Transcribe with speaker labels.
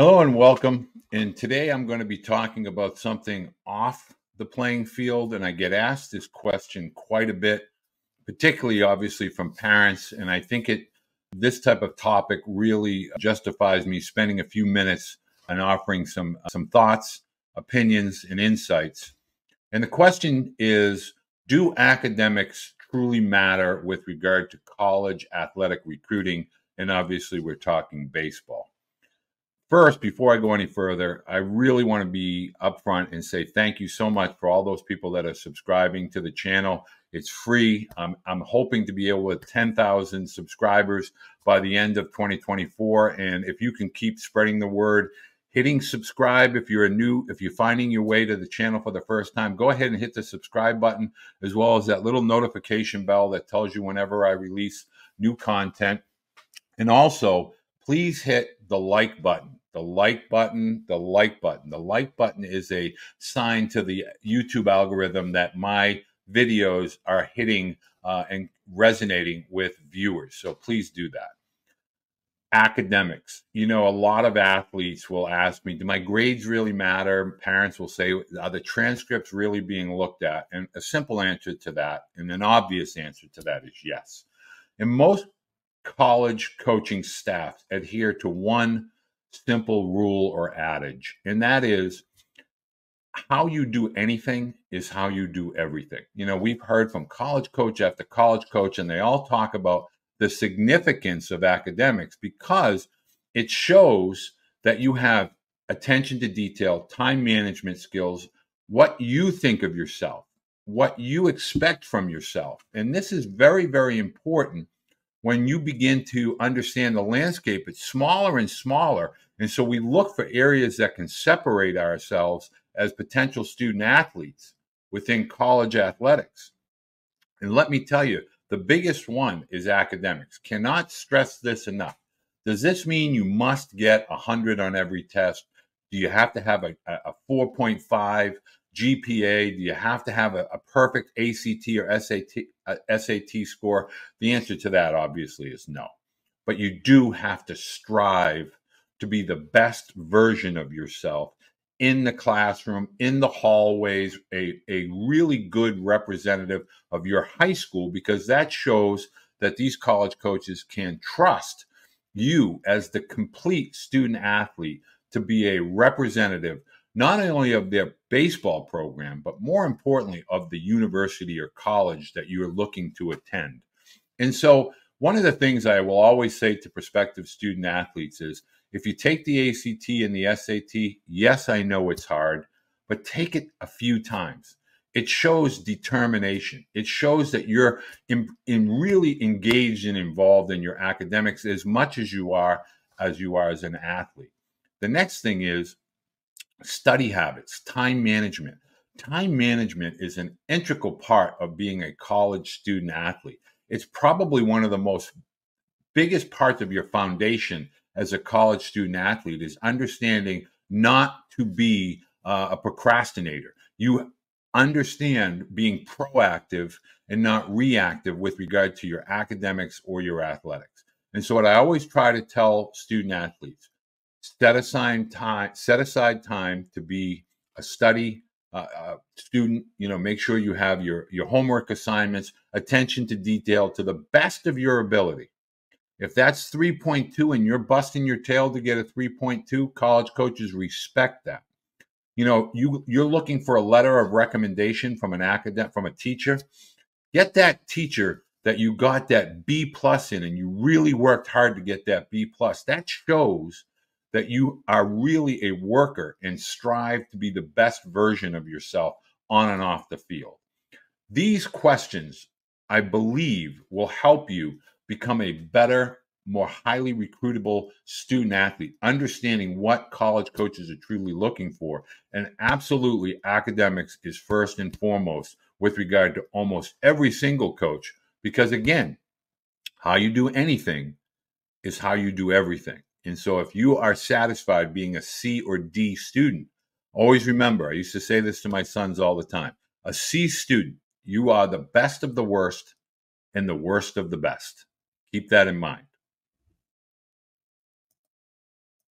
Speaker 1: Hello and welcome. And today I'm going to be talking about something off the playing field. And I get asked this question quite a bit, particularly obviously from parents. And I think it this type of topic really justifies me spending a few minutes and offering some some thoughts, opinions, and insights. And the question is, do academics truly matter with regard to college athletic recruiting? And obviously we're talking baseball. First, before I go any further, I really want to be upfront and say thank you so much for all those people that are subscribing to the channel. It's free. I'm, I'm hoping to be able with 10,000 subscribers by the end of 2024. And if you can keep spreading the word, hitting subscribe if you're a new, if you're finding your way to the channel for the first time, go ahead and hit the subscribe button as well as that little notification bell that tells you whenever I release new content. And also, please hit the like button the like button, the like button. The like button is a sign to the YouTube algorithm that my videos are hitting uh, and resonating with viewers. So please do that. Academics. You know, a lot of athletes will ask me, do my grades really matter? Parents will say, are the transcripts really being looked at? And a simple answer to that, and an obvious answer to that is yes. And most college coaching staff adhere to one simple rule or adage, and that is how you do anything is how you do everything. You know, we've heard from college coach after college coach, and they all talk about the significance of academics because it shows that you have attention to detail, time management skills, what you think of yourself, what you expect from yourself. And this is very, very important when you begin to understand the landscape, it's smaller and smaller. And so we look for areas that can separate ourselves as potential student athletes within college athletics. And let me tell you, the biggest one is academics. Cannot stress this enough. Does this mean you must get 100 on every test? Do you have to have a, a 4.5 GPA? Do you have to have a, a perfect ACT or SAT, uh, SAT score? The answer to that obviously is no. But you do have to strive to be the best version of yourself in the classroom, in the hallways, a, a really good representative of your high school, because that shows that these college coaches can trust you as the complete student athlete to be a representative not only of their baseball program, but more importantly, of the university or college that you are looking to attend. And so, one of the things I will always say to prospective student athletes is if you take the ACT and the SAT, yes, I know it's hard, but take it a few times. It shows determination. It shows that you're in, in really engaged and involved in your academics as much as you are as you are as an athlete. The next thing is study habits, time management. Time management is an integral part of being a college student athlete. It's probably one of the most biggest parts of your foundation as a college student athlete is understanding not to be uh, a procrastinator. You understand being proactive and not reactive with regard to your academics or your athletics. And so, what I always try to tell student athletes set aside time set aside time to be a study uh, uh, student you know make sure you have your your homework assignments attention to detail to the best of your ability. If that's 3.2 and you're busting your tail to get a 3.2 college coaches respect that. You know you you're looking for a letter of recommendation from an academic from a teacher. Get that teacher that you got that b plus in and you really worked hard to get that b plus. That shows that you are really a worker and strive to be the best version of yourself on and off the field. These questions, I believe, will help you become a better, more highly recruitable student athlete, understanding what college coaches are truly looking for. And absolutely, academics is first and foremost with regard to almost every single coach, because again, how you do anything is how you do everything. And so if you are satisfied being a C or D student, always remember, I used to say this to my sons all the time a C student, you are the best of the worst and the worst of the best. Keep that in mind.